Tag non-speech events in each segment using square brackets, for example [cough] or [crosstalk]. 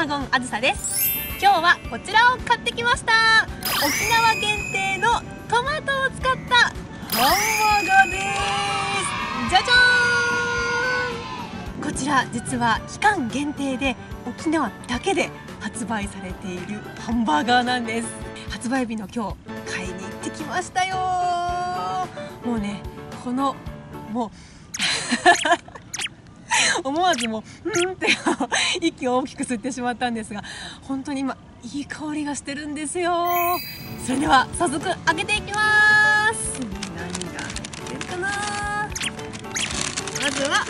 ハゴンあずさです。今日はこちらを買ってきました。沖縄限定のトマトを使ったハンバーガーです。じゃじゃーん。こちら実は期間限定で沖縄だけで発売されているハンバーガーなんです。発売日の今日買いに行ってきましたよもうねこのもう [laughs] 思わずもううんって [laughs] 息を大きく吸ってしまったんですが本当に今いい香りがしてるんですよ。それでは早速開けていきます。何が入ってるかな。まずは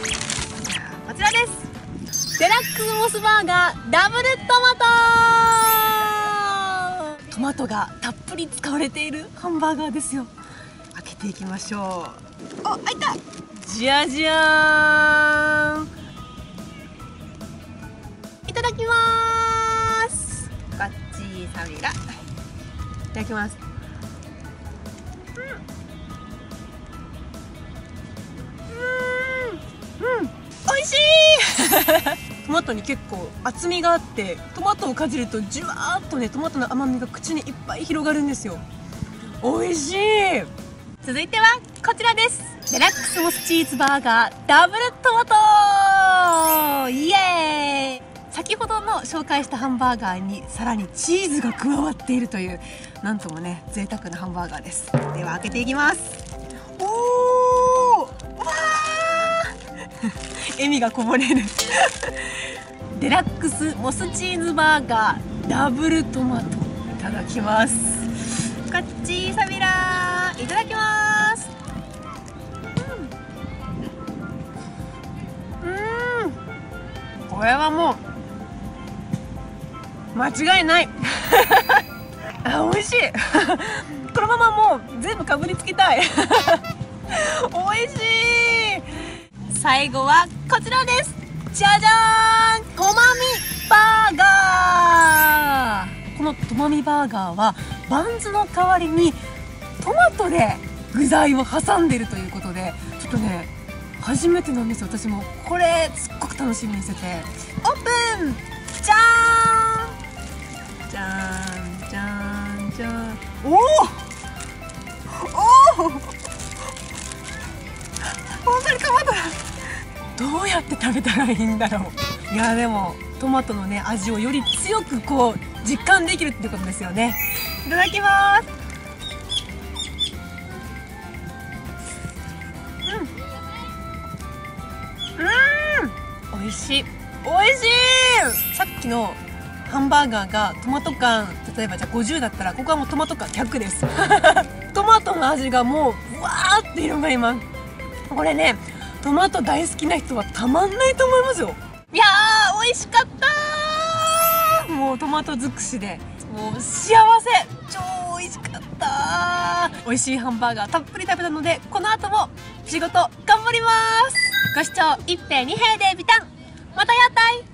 こちらです。デラックスモスバーガーダブルトマト。トマトがたっぷり使われているハンバーガーですよ。開けていきましょう。あ開いた。じゃじゃーんだきます。バッチサビラいただきます。うん。うん。美味しいトマトに結構厚みがあってトマトをかじるとじゅわっとねトマトの甘みが口にいっぱい広がるん。ですよ美味しい続いてはこちらですデラックスモスチーズバーガーダブルトマトイエーイほどの紹介したハンバーガーにさらにチーズが加わっているというなんともね贅沢なハンバーガーです。では開けていきます。おーわー。[laughs] 笑みがこぼれる。デラックスモスチーズバーガーダブルトマトいただきます。カッチーサビラーいただきます。うん。うん。これはもう間違いない。[laughs] あ美味しい。[laughs] このままもう全部かぶりつきたい。[laughs] 美味しい。最後はこちらです。じゃじゃーん。とまみバーガー。このとまみバーガーはバンズの代わりにトマトで具材を挟んでるということでちょっとね初めてなんです私もこれすっごく楽しみにしてて。オープン。じゃーん。じゃんじゃんじゃん。おおおお本当にトマトどうやって食べたらいいんだろう。いやでもトマトのね味をより強くこう実感できるってことですよね。いただきます。うん。うん。美味しい。美味しい。さっきのハンバーガーがトマト感例えばじゃあ50だったらここはもうトマト感100です。[laughs] トマトの味がもうわーって広がります。これねトマト大好きな人はたまんないと思いますよ。いやー美味しかったもうトマト尽くしで。もう幸せ。超美味しかった美味しいハンバーガーたっぷり食べたのでこの後も仕事頑張ります。ご視聴一平二平でビタン。またやったい。